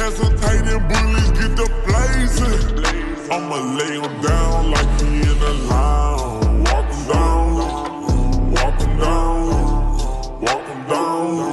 Hesitating bullies get the blazing. I'ma lay him down like he in a line. Walk him down, walk him down, walk him down.